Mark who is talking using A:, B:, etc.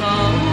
A: Bye.